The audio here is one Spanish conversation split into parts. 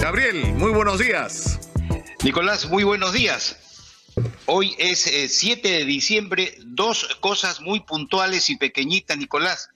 Gabriel, muy buenos días. Nicolás, muy buenos días. Hoy es 7 eh, de diciembre, dos cosas muy puntuales y pequeñitas, Nicolás.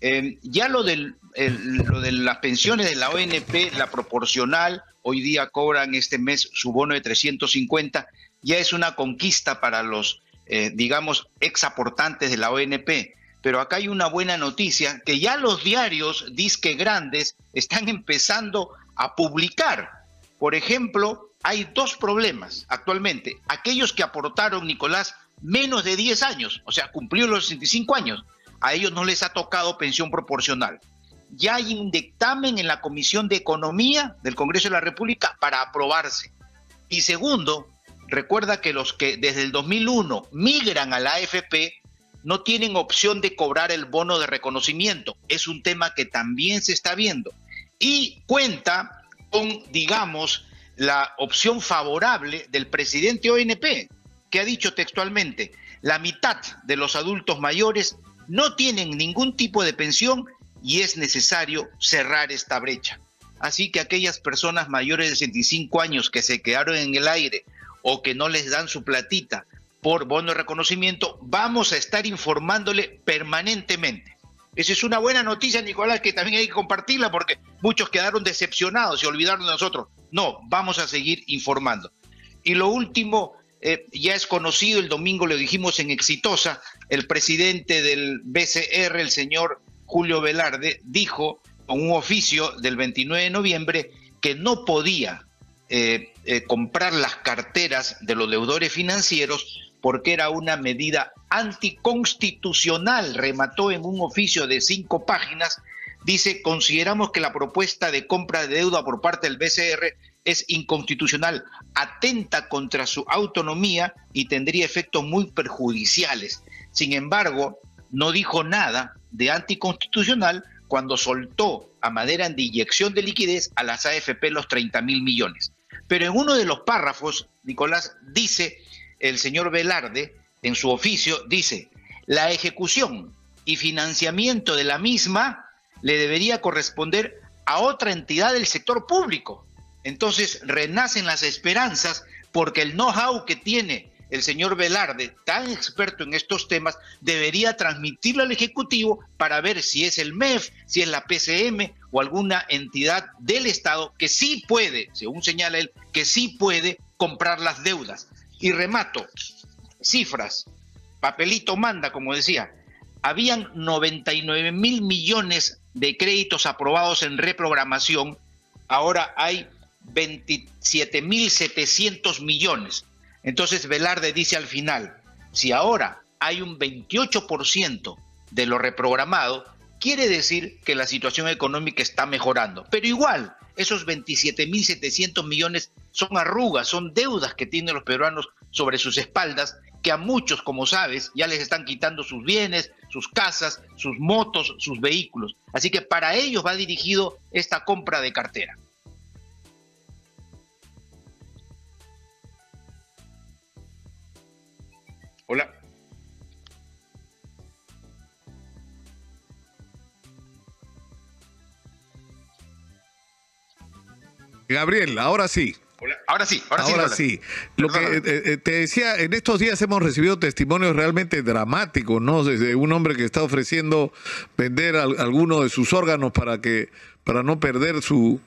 Eh, ya lo, del, lo de las pensiones de la ONP, la proporcional, hoy día cobran este mes su bono de 350, ya es una conquista para los, eh, digamos, ex aportantes de la ONP. Pero acá hay una buena noticia, que ya los diarios, disque grandes, están empezando a publicar. Por ejemplo, hay dos problemas actualmente. Aquellos que aportaron, Nicolás, menos de 10 años, o sea, cumplieron los 65 años, a ellos no les ha tocado pensión proporcional. Ya hay un dictamen en la Comisión de Economía del Congreso de la República para aprobarse. Y segundo, recuerda que los que desde el 2001 migran a la AFP no tienen opción de cobrar el bono de reconocimiento. Es un tema que también se está viendo. Y cuenta con, digamos, la opción favorable del presidente ONP, que ha dicho textualmente, la mitad de los adultos mayores no tienen ningún tipo de pensión y es necesario cerrar esta brecha. Así que aquellas personas mayores de 65 años que se quedaron en el aire o que no les dan su platita por bono de reconocimiento, vamos a estar informándole permanentemente. Esa es una buena noticia, Nicolás, que también hay que compartirla porque muchos quedaron decepcionados y olvidaron de nosotros. No, vamos a seguir informando. Y lo último, eh, ya es conocido, el domingo lo dijimos en Exitosa, el presidente del BCR, el señor Julio Velarde, dijo con un oficio del 29 de noviembre que no podía eh, eh, comprar las carteras de los deudores financieros porque era una medida anticonstitucional, remató en un oficio de cinco páginas, dice, consideramos que la propuesta de compra de deuda por parte del BCR es inconstitucional, atenta contra su autonomía y tendría efectos muy perjudiciales. Sin embargo, no dijo nada de anticonstitucional cuando soltó a manera de inyección de liquidez a las AFP los 30 mil millones. Pero en uno de los párrafos, Nicolás dice el señor Velarde, en su oficio, dice, la ejecución y financiamiento de la misma le debería corresponder a otra entidad del sector público. Entonces renacen las esperanzas porque el know-how que tiene el señor Velarde, tan experto en estos temas, debería transmitirlo al Ejecutivo para ver si es el MEF, si es la PCM o alguna entidad del Estado que sí puede, según señala él, que sí puede comprar las deudas. Y remato, cifras, papelito manda, como decía, habían 99 mil millones de créditos aprobados en reprogramación, ahora hay 27 mil 700 millones. Entonces Velarde dice al final, si ahora hay un 28% de lo reprogramado, quiere decir que la situación económica está mejorando. Pero igual, esos 27.700 millones son arrugas, son deudas que tienen los peruanos sobre sus espaldas, que a muchos, como sabes, ya les están quitando sus bienes, sus casas, sus motos, sus vehículos. Así que para ellos va dirigido esta compra de cartera. Hola. Gabriel, ahora sí. Ahora sí, ahora, ahora sí. Lo que eh, eh, te decía, en estos días hemos recibido testimonios realmente dramáticos, ¿no? Desde un hombre que está ofreciendo vender alguno de sus órganos para que para no perder su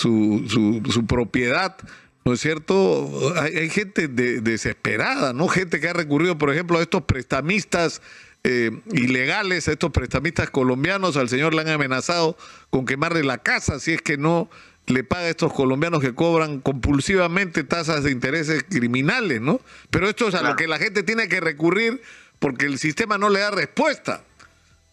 su, su, propiedad. ¿No es cierto? Hay, gente desesperada, ¿no? Gente que ha recurrido, por ejemplo, a estos prestamistas eh, ilegales, a estos prestamistas colombianos. Al señor le han amenazado con quemarle la casa si es que no le paga a estos colombianos que cobran compulsivamente tasas de intereses criminales, ¿no? Pero esto es a lo que la gente tiene que recurrir porque el sistema no le da respuesta.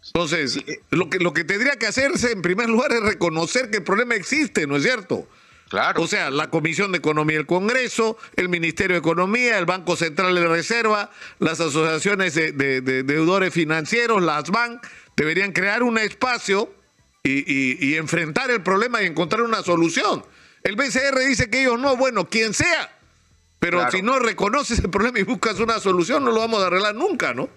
Entonces, eh. lo que, lo que tendría que hacerse en primer lugar es reconocer que el problema existe, ¿no es cierto? Claro. O sea, la Comisión de Economía del Congreso, el Ministerio de Economía, el Banco Central de Reserva, las asociaciones de, de deudores financieros, las BAN, deberían crear un espacio y, enfrentar el problema y encontrar una solución. El BCR dice que ellos no, bueno, quien sea. Pero si no reconoces el problema y buscas una solución, no lo vamos a arreglar nunca, ¿no?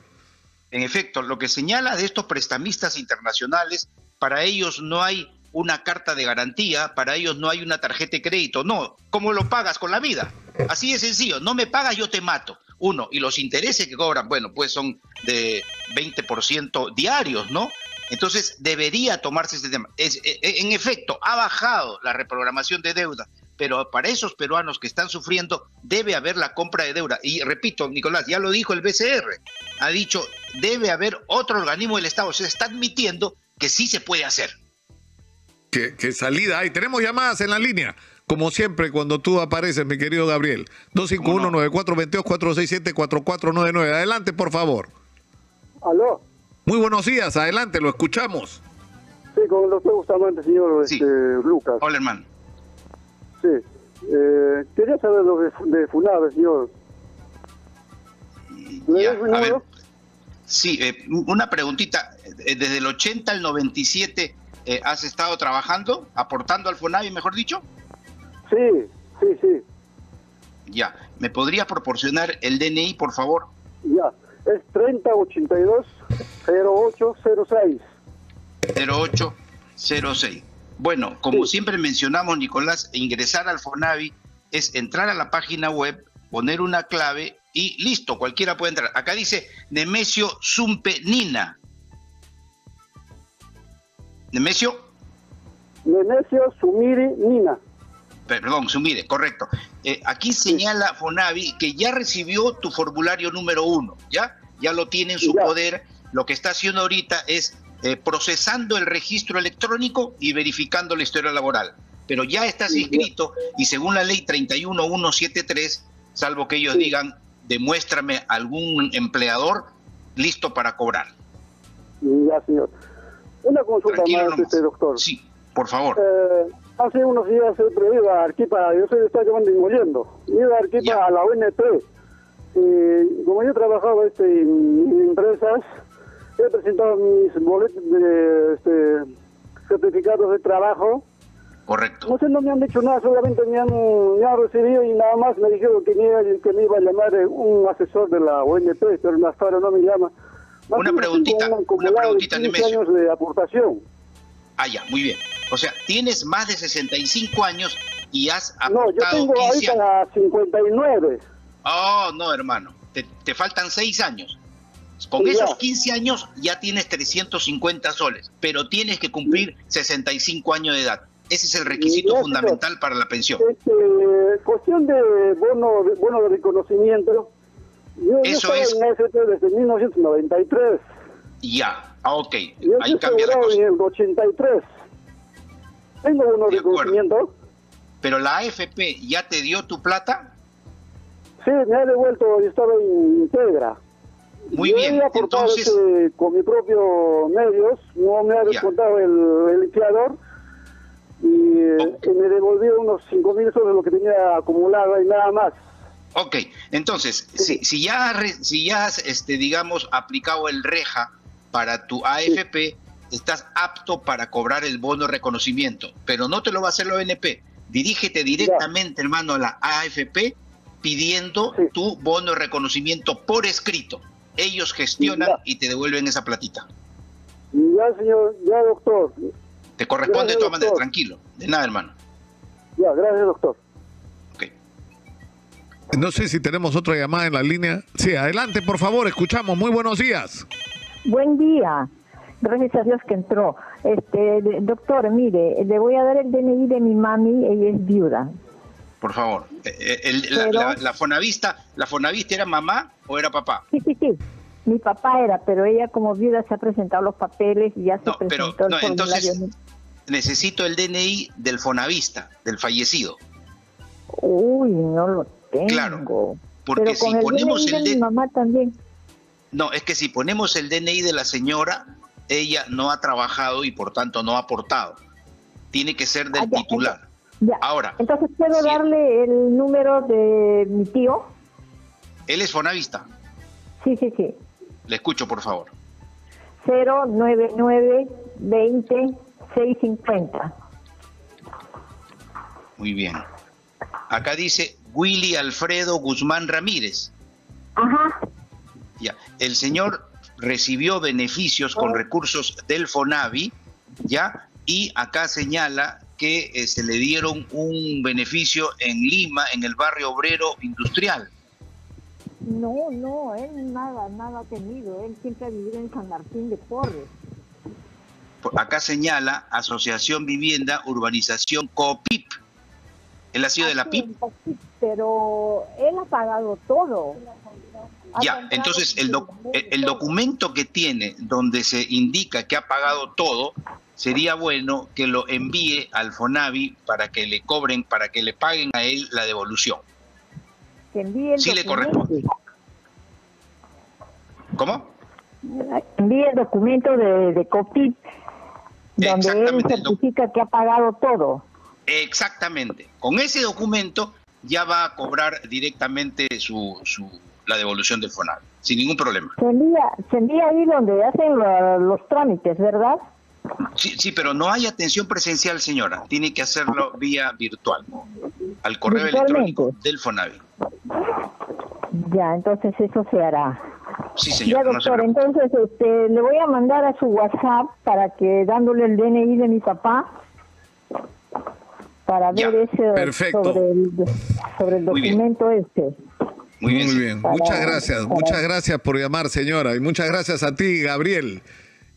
En efecto, lo que señala de estos prestamistas internacionales, para ellos no hay una carta de garantía, para ellos no hay una tarjeta de crédito, no, ¿cómo lo pagas con la vida? Así de sencillo, no me pagas, yo te mato. Uno, y los intereses que cobran, bueno, pues son de 20% diarios, ¿no? Entonces debería tomarse este tema. Es, e, e, en efecto, ha bajado la reprogramación de deuda, pero para esos peruanos que están sufriendo debe haber la compra de deuda. Y repito, Nicolás, ya lo dijo el BCR, ha dicho, debe haber otro organismo del Estado. Se está admitiendo que sí se puede hacer. ¿Qué, salida hay? Tenemos llamadas en la línea. Como siempre, cuando tú apareces, mi querido Gabriel. 251-9422-467-4499. Adelante, por favor. Aló. Muy buenos días, adelante, lo escuchamos. Sí, con el doctor Bustamante, señor este, Lucas. Hola, hermano. Sí. Eh, quería saber lo de, de FUNAVE, señor. Ya, a ver. Sí, eh, una preguntita. Eh, desde el 80 al 97 eh, has estado trabajando, aportando al FUNAVI, mejor dicho. Sí, sí, sí. Ya. ¿Me podrías proporcionar el DNI, por favor? Ya. Es 3082 0806. 0806. Bueno, como siempre mencionamos, Nicolás, ingresar al FONAVI es entrar a la página web, poner una clave y listo, cualquiera puede entrar. Acá dice Nemesio Zumpe Nina. ¿Nemesio? Nemesio Sumiri Nina. Perdón, Sumire, correcto. Eh, aquí señala Fonavi que ya recibió tu formulario número uno, ¿ya? Ya lo tiene en su poder. Lo que está haciendo ahorita es eh, procesando el registro electrónico y verificando la historia laboral. Pero ya estás inscrito y según la ley 31173, salvo que ellos digan, demuéstrame algún empleador listo para cobrar. Ya, señor. Una consulta más, este doctor. Sí, por favor. Eh, hace unos días he iba a Arquipa, yo soy de Estadio Yendo, iba a Arquipa a la ONP. Y como yo he trabajado este, en empresas, he presentado mis boletos de este, certificados de trabajo. Correcto. No sé, no me han dicho nada, solamente me han, me han recibido y nada más me dijeron que me, que me iba a llamar un asesor de la ONP, pero hasta ahora no me llama. una preguntita, una preguntita, de años de aportación. Ah, ya, muy bien. O sea, tienes más de 65 años y has aportado No, yo tengo 15 ahorita 59. Oh, no, hermano. Te, te faltan 6 años. Con esos 15 años ya tienes 350 soles, pero tienes que cumplir 65 años de edad. Ese es el requisito fundamental para la pensión. Este, cuestión de bono, de, bono de reconocimiento. Yo, Eso es. en desde 1993. Ya, ah, ok. Yo Ahí cambia la cosa. en el 83. Tengo bono de, reconocimiento. Pero la AFP ya te dio tu plata. Sí, me ha devuelto, yo estaba en Integra. Muy bien, entonces... Este, con mis propios medios, no me ha descontado el, el empleador y me devolvió unos 5 mil soles lo que tenía acumulado y nada más. Ok, entonces, si, si, ya, si ya has, este, digamos, aplicado el REJA para tu AFP, estás apto para cobrar el bono reconocimiento, pero no te lo va a hacer la ONP. Dirígete directamente, hermano, a la AFP pidiendo tu bono de reconocimiento por escrito ellos gestionan y te devuelven esa platita. Ya, señor, ya, doctor. Te corresponde de todas maneras, tranquilo. De nada, hermano. Ya, gracias, doctor. Ok. No sé si tenemos otra llamada en la línea. Sí, adelante, por favor, escuchamos. Muy buenos días. Buen día. Gracias a Dios que entró. Este, doctor, mire, le voy a dar el DNI de mi mami, ella es viuda. Por favor. Eh, eh, la, la, fonavista, ¿La fonavista era mamá o era papá? Sí, sí, sí. Mi papá era, pero ella como viuda se ha presentado los papeles y ya se presentó el Entonces, necesito el DNI del fonavista, del fallecido. Uy, no lo tengo. Claro, porque si ponemos el DNI... De mi mamá también. No, es que si ponemos el DNI de la señora, ella no ha trabajado y por tanto no ha aportado. Tiene que ser del ah, titular. Ya. Ahora. Entonces, ¿puedo darle el número de mi tío? Él es fonavista. Sí, sí, sí. Le escucho, por favor. 099 20 650. Muy bien. Acá dice Willy Alfredo Guzmán Ramírez. Ajá. Ya. El señor recibió beneficios con recursos del FONAVI, ¿ya? y acá señala que eh, se le dieron un beneficio en Lima, en el barrio obrero industrial. No, no, él nada, nada ha tenido. Él siempre ha vivido en San Martín de Porres. Acá señala Asociación Vivienda Urbanización COPIP. Él ha sido de la PIP. Pero él ha pagado todo. Ha Ya, entonces el, doc- el documento que tiene donde se indica que ha pagado todo, sería bueno que lo envíe al Fonavi para que le cobren, para que le paguen a él la devolución. Que envíe el Sí le documento. corresponde. ¿Cómo? Envíe el documento de, de COPIP donde él certifica que ha pagado todo. Exactamente. Con ese documento ya va a cobrar directamente su, su- la devolución del Fonavi, sin ningún problema. Se envía, se envía ahí donde hacen lo- los trámites, ¿verdad? Sí, sí, pero no hay atención presencial, señora. Tiene que hacerlo vía virtual, al correo electrónico del Fonavi. Ya, entonces eso se hará. Sí, Ya, señora. no se doctor, entonces este, le voy a mandar a su WhatsApp para que dándole el DNI de mi papá para Ya, ver ese perfecto. sobre el, sobre el Muy bien. documento este. Muy bien. Muy bien. Para- Muchas gracias. para- Muchas gracias por llamar, señora. Y muchas gracias a ti, Gabriel.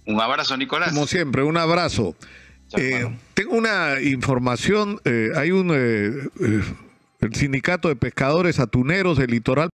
Un abrazo, Nicolás. Como siempre, un abrazo. Eh, tengo una información. eh, hay un. eh, eh, el sindicato de pescadores atuneros del litoral